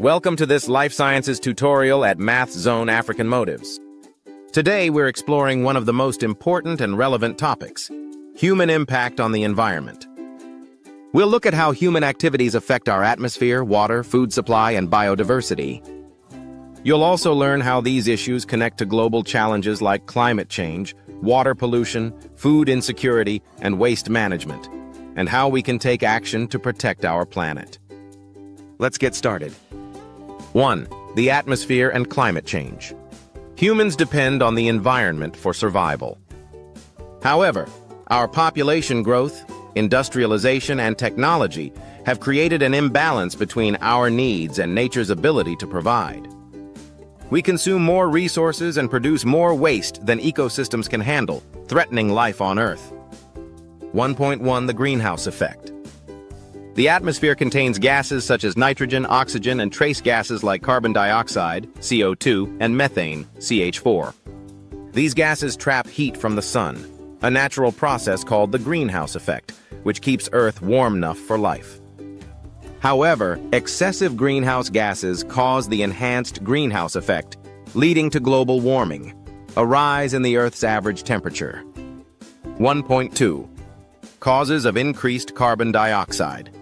Welcome to this Life Sciences tutorial at Maths Zone African Motives. Today we're exploring one of the most important and relevant topics, human impact on the environment. We'll look at how human activities affect our atmosphere, water, food supply, and biodiversity. You'll also learn how these issues connect to global challenges like climate change, water pollution, food insecurity, and waste management, and how we can take action to protect our planet. Let's get started. 1. The atmosphere and climate change. Humans depend on the environment for survival. However, our population growth, industrialization, and technology have created an imbalance between our needs and nature's ability to provide. We consume more resources and produce more waste than ecosystems can handle, threatening life on Earth. 1.1 The Greenhouse Effect the atmosphere contains gases such as nitrogen, oxygen, and trace gases like carbon dioxide, CO2, and methane, CH4. These gases trap heat from the sun, a natural process called the greenhouse effect, which keeps Earth warm enough for life. However, excessive greenhouse gases cause the enhanced greenhouse effect, leading to global warming, a rise in the Earth's average temperature. 1.2 Causes of increased carbon dioxide.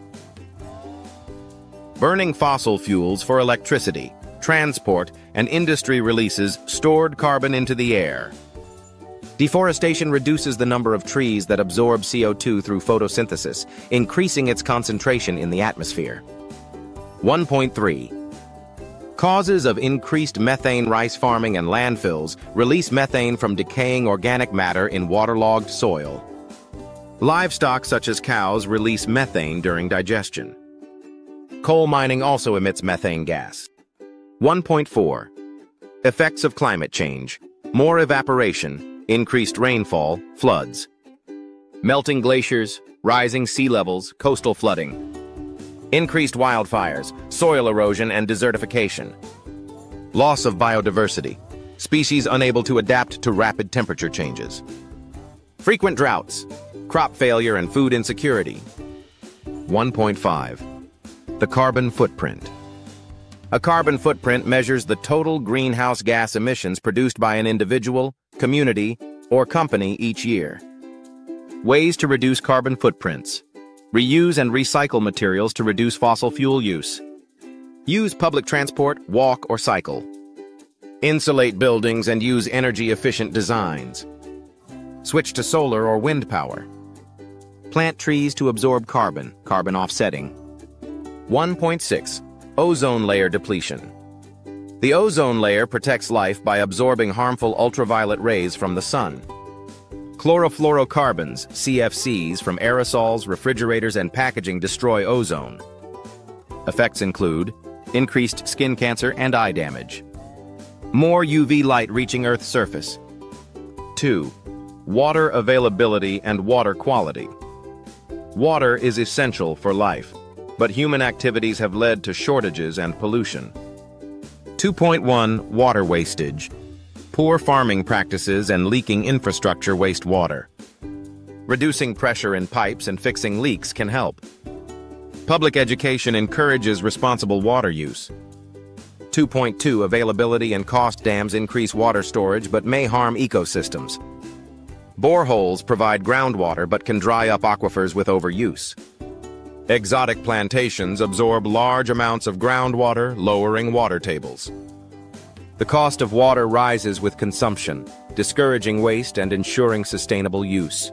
Burning fossil fuels for electricity, transport, and industry releases stored carbon into the air. Deforestation reduces the number of trees that absorb CO2 through photosynthesis, increasing its concentration in the atmosphere. 1.3 Causes of increased methane rice farming and landfills release methane from decaying organic matter in waterlogged soil. Livestock such as cows release methane during digestion. Coal mining also emits methane gas. 1.4. Effects of climate change. More evaporation, increased rainfall, floods. Melting glaciers, rising sea levels, coastal flooding. Increased wildfires, soil erosion and desertification. Loss of biodiversity. Species unable to adapt to rapid temperature changes. Frequent droughts, crop failure and food insecurity. 1.5 the carbon footprint. A carbon footprint measures the total greenhouse gas emissions produced by an individual, community, or company each year. Ways to reduce carbon footprints. Reuse and recycle materials to reduce fossil fuel use. Use public transport, walk, or cycle. Insulate buildings and use energy-efficient designs. Switch to solar or wind power. Plant trees to absorb carbon, carbon offsetting. 1.6 Ozone layer depletion. The ozone layer protects life by absorbing harmful ultraviolet rays from the sun. Chlorofluorocarbons, CFCs, from aerosols, refrigerators, and packaging destroy ozone. Effects include increased skin cancer and eye damage. More UV light reaching Earth's surface. 2. Water availability and water quality. Water is essential for life but human activities have led to shortages and pollution. 2.1 Water wastage. Poor farming practices and leaking infrastructure waste water. Reducing pressure in pipes and fixing leaks can help. Public education encourages responsible water use. 2.2 Availability and cost dams increase water storage but may harm ecosystems. Boreholes provide groundwater but can dry up aquifers with overuse. Exotic plantations absorb large amounts of groundwater, lowering water tables. The cost of water rises with consumption, discouraging waste and ensuring sustainable use.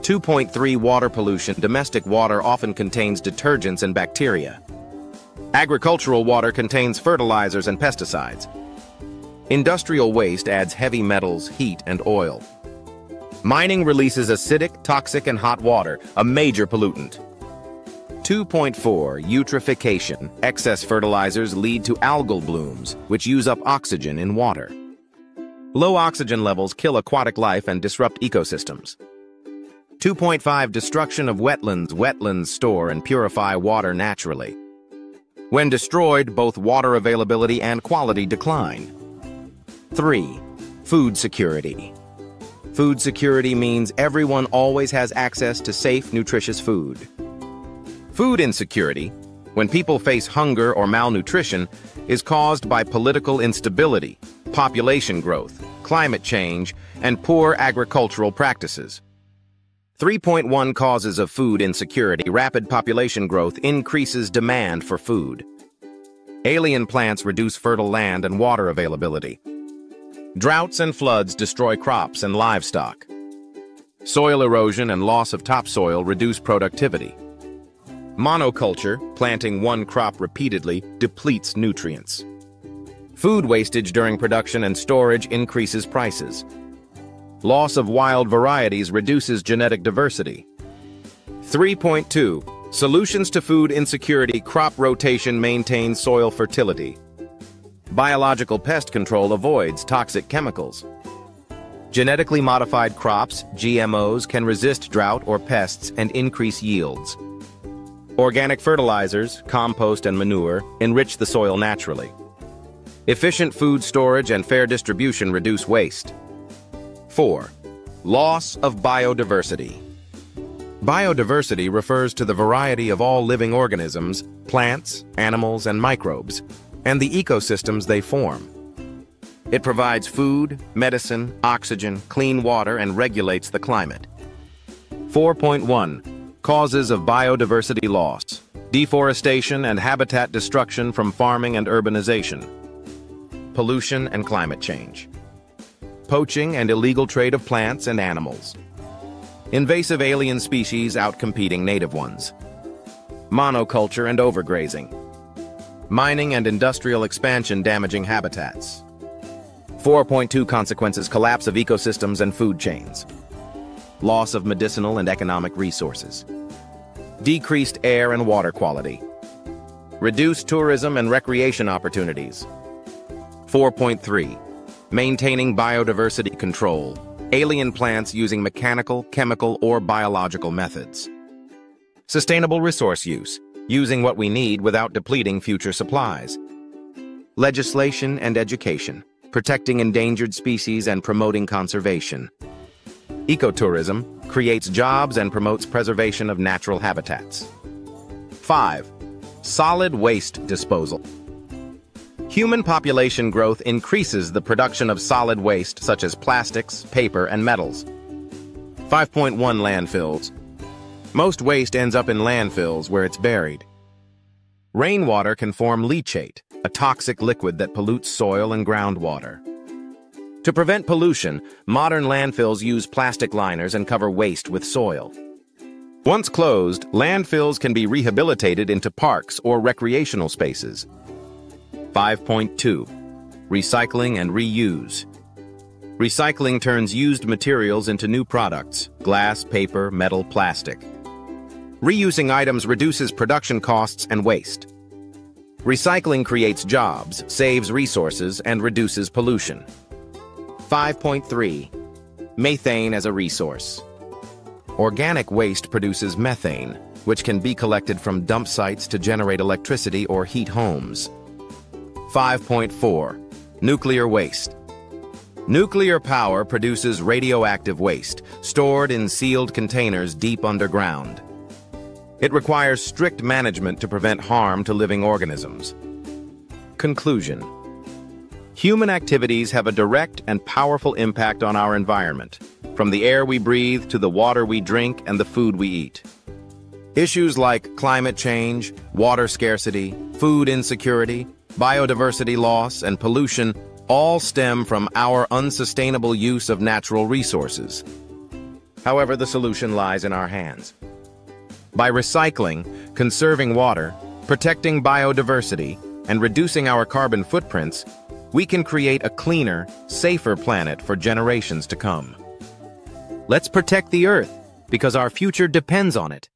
2.3 Water pollution Domestic water often contains detergents and bacteria. Agricultural water contains fertilizers and pesticides. Industrial waste adds heavy metals, heat, and oil. Mining releases acidic, toxic, and hot water, a major pollutant. 2.4 Eutrophication. Excess fertilizers lead to algal blooms, which use up oxygen in water. Low oxygen levels kill aquatic life and disrupt ecosystems. 2.5 Destruction of wetlands. Wetlands store and purify water naturally. When destroyed, both water availability and quality decline. 3. Food security. Food security means everyone always has access to safe, nutritious food. Food insecurity. when people face hunger or malnutrition, is caused by political instability, population growth, climate change, and poor agricultural practices. 3.1 Causes of food insecurity Rapid population growth increases demand for food. Alien plants reduce fertile land and water availability. Droughts and floods destroy crops and livestock. Soil erosion and loss of topsoil reduce productivity. Monoculture, planting one crop repeatedly, depletes nutrients. Food wastage during production and storage increases prices. Loss of wild varieties reduces genetic diversity. 3.2. Solutions to food insecurity crop rotation maintains soil fertility. Biological pest control avoids toxic chemicals. Genetically modified crops, GMOs, can resist drought or pests and increase yields. Organic fertilizers, compost, and manure enrich the soil naturally. Efficient food storage and fair distribution reduce waste. 4. Loss of biodiversity. Biodiversity refers to the variety of all living organisms, plants, animals, and microbes, and the ecosystems they form. It provides food, medicine, oxygen, clean water, and regulates the climate. 4.1 Causes of biodiversity loss. Deforestation and habitat destruction from farming and urbanization. Pollution and climate change poaching and illegal trade of plants and animals. Invasive alien species outcompeting native ones. Monoculture and overgrazing. Mining and industrial expansion damaging habitats. 4.2 consequences collapse of ecosystems and food chains. Loss of medicinal and economic resources. Decreased air and water quality. Reduced tourism and recreation opportunities. 4.3 maintaining biodiversity control, alien plants using mechanical, chemical, or biological methods. Sustainable resource use, using what we need without depleting future supplies. Legislation and education, protecting endangered species and promoting conservation. Ecotourism creates jobs and promotes preservation of natural habitats. 5. Solid waste disposal. Human population growth increases the production of solid waste such as plastics, paper, and metals. 5.1 Landfills. Most waste ends up in landfills where it's buried. Rainwater can form leachate, a toxic liquid that pollutes soil and groundwater. To prevent pollution, modern landfills use plastic liners and cover waste with soil. Once closed, landfills can be rehabilitated into parks or recreational spaces. 5.2 Recycling and Reuse Recycling turns used materials into new products, glass, paper, metal, plastic. Reusing items reduces production costs and waste. Recycling creates jobs, saves resources, and reduces pollution. 5.3 Methane as a resource. Organic waste produces methane, which can be collected from dump sites to generate electricity or heat homes. 5.4 Nuclear Waste Nuclear power produces radioactive waste, stored in sealed containers deep underground. It requires strict management to prevent harm to living organisms. Conclusion Human activities have a direct and powerful impact on our environment, from the air we breathe to the water we drink and the food we eat. Issues like climate change, water scarcity, food insecurity, biodiversity loss, and pollution all stem from our unsustainable use of natural resources. However, the solution lies in our hands. By recycling, conserving water, protecting biodiversity, and reducing our carbon footprints, we can create a cleaner, safer planet for generations to come. Let's protect the Earth, because our future depends on it.